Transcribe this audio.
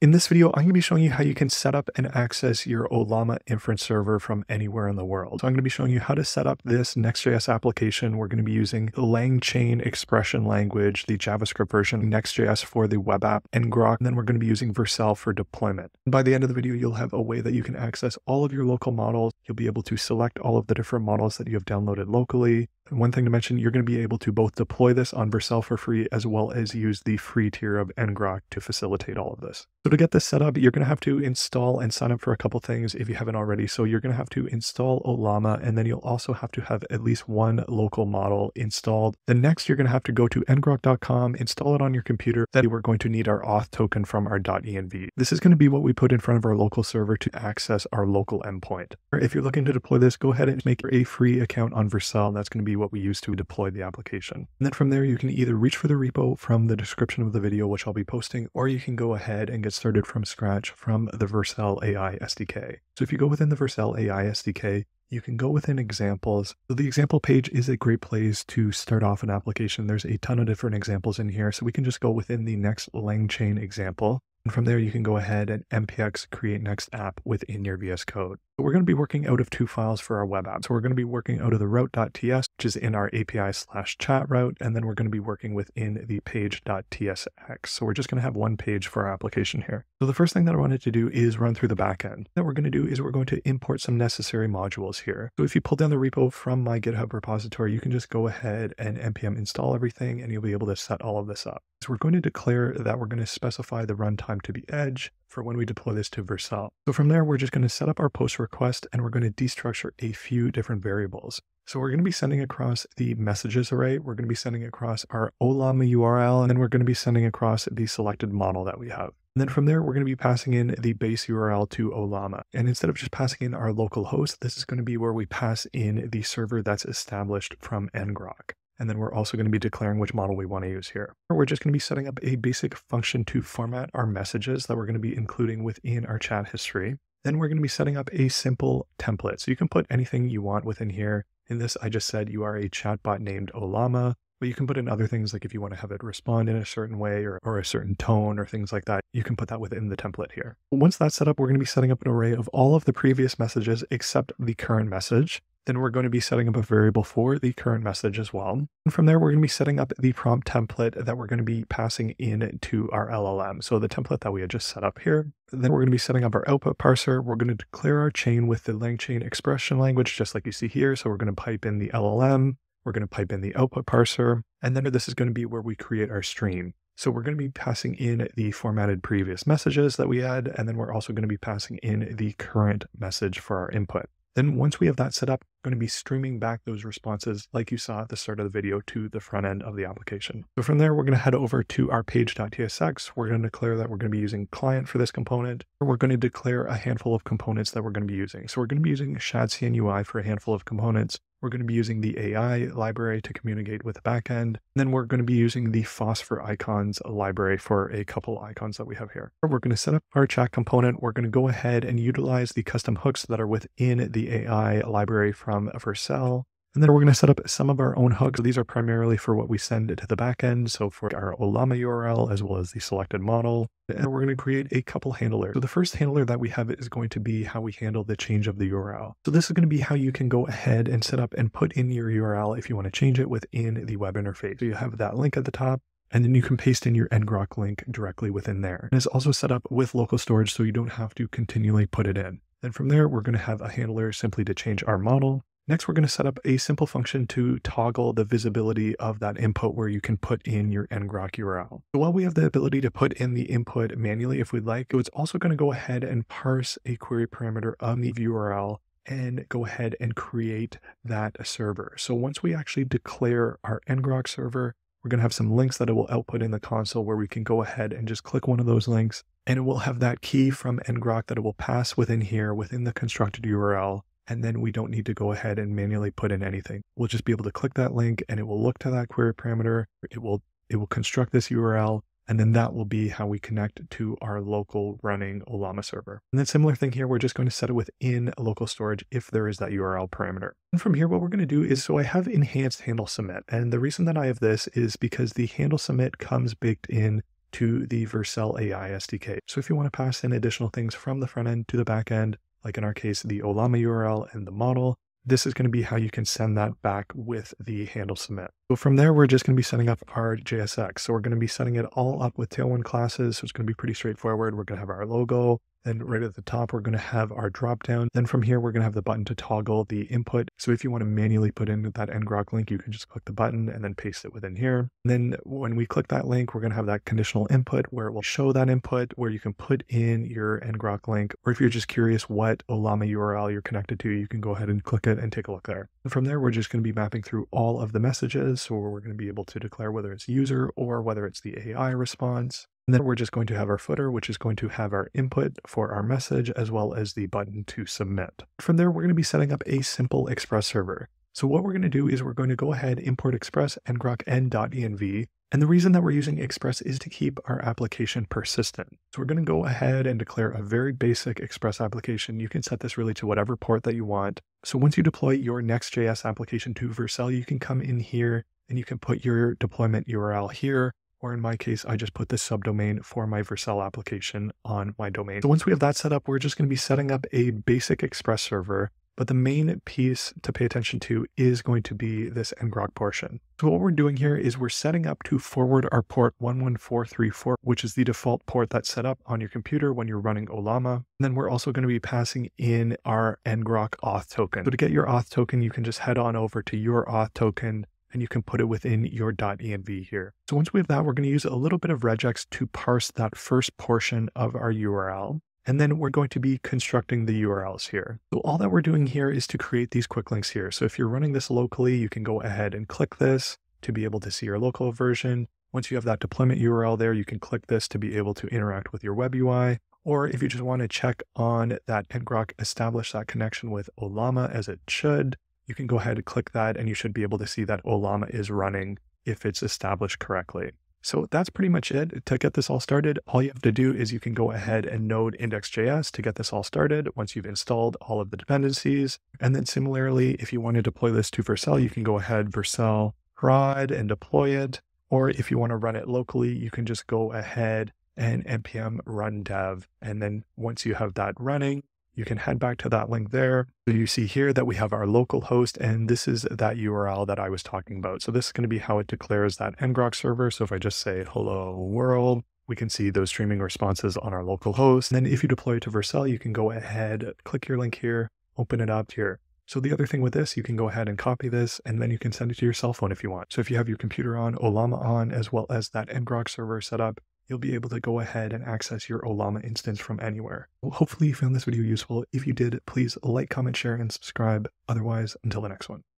In this video, I'm going to be showing you how you can set up and access your Ollama inference server from anywhere in the world. So I'm going to be showing you how to set up this Next.js application. We're going to be using the LangChain expression language, the JavaScript version, Next.js for the web app, and ngrok. And then we're going to be using Vercel for deployment. By the end of the video, you'll have a way that you can access all of your local models. You'll be able to select all of the different models that you have downloaded locally. And one thing to mention, you're going to be able to both deploy this on Vercel for free as well as use the free tier of ngrok to facilitate all of this. So to get this set up, you're going to have to install and sign up for a couple things if you haven't already. So you're going to have to install Ollama, and then you'll also have to have at least one local model installed. Then next, you're going to have to go to ngrok.com, install it on your computer. Then we're going to need our auth token from our .env. This is going to be what we put in front of our local server to access our local endpoint. If you're looking to deploy this, go ahead and make a free account on Vercel. That's going to be what we use to deploy the application. And then from there, you can either reach for the repo from the description of the video, which I'll be posting, or you can go ahead and get started from scratch from the Vercel AI SDK. So if you go within the Vercel AI SDK, you can go within examples. So the example page is a great place to start off an application. There's a ton of different examples in here. So we can just go within the next LangChain example. And from there, you can go ahead and npx create next app within your VS Code. But we're going to be working out of two files for our web app. So we're going to be working out of the route.ts, which is in our API slash chat route. And then we're going to be working within the page.tsx. So we're just going to have one page for our application here. So the first thing that I wanted to do is run through the backend. What we're going to do is we're going to import some necessary modules here. So if you pull down the repo from my GitHub repository, you can just go ahead and npm install everything and you'll be able to set all of this up. So we're going to declare that we're going to specify the runtime to be edge for when we deploy this to Vercel. So from there, we're just going to set up our post request and we're going to destructure a few different variables. So we're going to be sending across the messages array. We're going to be sending across our Ollama URL, and then we're going to be sending across the selected model that we have. And then from there, we're going to be passing in the base URL to Ollama. And instead of just passing in our local host, this is going to be where we pass in the server that's established from ngrok. And then we're also going to be declaring which model we want to use here. We're just going to be setting up a basic function to format our messages that we're going to be including within our chat history. Then we're going to be setting up a simple template. So you can put anything you want within here. In this, I just said you are a chatbot named Ollama, but you can put in other things like if you want to have it respond in a certain way or, or a certain tone or things like that, you can put that within the template here. Once that's set up, we're going to be setting up an array of all of the previous messages except the current message. Then we're going to be setting up a variable for the current message as well. And from there, we're going to be setting up the prompt template that we're going to be passing in to our LLM. So the template that we had just set up here. Then we're going to be setting up our output parser. We're going to declare our chain with the LangChain expression language, just like you see here. So we're going to pipe in the LLM. We're going to pipe in the output parser. And then this is going to be where we create our stream. So we're going to be passing in the formatted previous messages that we had, and then we're also going to be passing in the current message for our input. Then once we have that set up, we're going to be streaming back those responses like you saw at the start of the video to the front end of the application. So from there, we're going to head over to our page.tsx. We're going to declare that we're going to be using client for this component. We're going to declare a handful of components that we're going to be using. So we're going to be using ShadCNUI for a handful of components. We're going to be using the AI library to communicate with the backend. And then we're going to be using the Phosphor icons library for a couple icons that we have here. We're going to set up our chat component. We're going to go ahead and utilize the custom hooks that are within the AI library from Vercel. And then we're going to set up some of our own hooks. These are primarily for what we send to the backend. So for our Ollama URL, as well as the selected model. And we're going to create a couple handlers. So the first handler that we have is going to be how we handle the change of the URL. So this is going to be how you can go ahead and set up and put in your URL if you want to change it within the web interface. So you have that link at the top and then you can paste in your ngrok link directly within there. And it's also set up with local storage so you don't have to continually put it in. Then from there, we're going to have a handler simply to change our model. Next, we're going to set up a simple function to toggle the visibility of that input where you can put in your ngrok URL. So while we have the ability to put in the input manually if we'd like, it's also going to go ahead and parse a query parameter on the URL and go ahead and create that server. So once we actually declare our ngrok server, we're going to have some links that it will output in the console where we can go ahead and just click one of those links and it will have that key from ngrok that it will pass within here within the constructed URL and then we don't need to go ahead and manually put in anything. We'll just be able to click that link and it will look to that query parameter. It will it will construct this URL and then that will be how we connect to our local running Ollama server. And then similar thing here, we're just going to set it within local storage if there is that URL parameter. And from here, what we're going to do is, so I have enhanced handle submit. And the reason that I have this is because the handle submit comes baked in to the Vercel AI SDK. So if you want to pass in additional things from the front end to the back end, like in our case, the Ollama URL and the model, this is going to be how you can send that back with the handle submit. So from there, we're just going to be setting up our JSX. So we're going to be setting it all up with Tailwind classes. So it's going to be pretty straightforward. We're going to have our logo, then right at the top, we're going to have our drop down. Then from here, we're going to have the button to toggle the input. So if you want to manually put in that ngrok link, you can just click the button and then paste it within here. And then when we click that link, we're going to have that conditional input where it will show that input where you can put in your ngrok link. Or if you're just curious what Ollama URL you're connected to, you can go ahead and click it and take a look there. And from there, we're just going to be mapping through all of the messages. So we're going to be able to declare whether it's user or whether it's the AI response. And then we're just going to have our footer, which is going to have our input for our message as well as the button to submit. From there, we're going to be setting up a simple Express server. So what we're going to do is we're going to go ahead, import Express ngrok n.env. And the reason that we're using Express is to keep our application persistent. So we're going to go ahead and declare a very basic Express application. You can set this really to whatever port that you want. So once you deploy your Next.js application to Vercel, you can come in here and you can put your deployment URL here or in my case, I just put the subdomain for my Vercel application on my domain. So mm-hmm. once we have that set up, we're just going to be setting up a basic Express server. But the main piece to pay attention to is going to be this ngrok portion. So what we're doing here is we're setting up to forward our port 11434, which is the default port that's set up on your computer when you're running Ollama. And then we're also going to be passing in our ngrok auth token. So to get your auth token, you can just head on over to your auth token and you can put it within your .env here. So once we have that, we're going to use a little bit of regex to parse that first portion of our URL. And then we're going to be constructing the URLs here. So all that we're doing here is to create these quick links here. So if you're running this locally, you can go ahead and click this to be able to see your local version. Once you have that deployment URL there, you can click this to be able to interact with your web UI. Or if you just want to check on that ngrok establish that connection with Ollama as it should, you can go ahead and click that and you should be able to see that Ollama is running if it's established correctly. So that's pretty much it. To get this all started, all you have to do is you can go ahead and node index.js to get this all started once you've installed all of the dependencies. And then similarly, if you want to deploy this to Vercel, you can go ahead Vercel prod and deploy it. Or if you want to run it locally, you can just go ahead and npm run dev. And then once you have that running, you can head back to that link there. You see here that we have our local host, and this is that URL that I was talking about. So this is going to be how it declares that ngrok server. So if I just say hello world, we can see those streaming responses on our local host. And then if you deploy it to Vercel, you can go ahead, click your link here, open it up here. So the other thing with this, you can go ahead and copy this and then you can send it to your cell phone if you want. So if you have your computer on, Ollama on, as well as that ngrok server set up, you'll be able to go ahead and access your Ollama instance from anywhere. Well, hopefully you found this video useful. If you did, please like, comment, share, and subscribe. Otherwise, until the next one.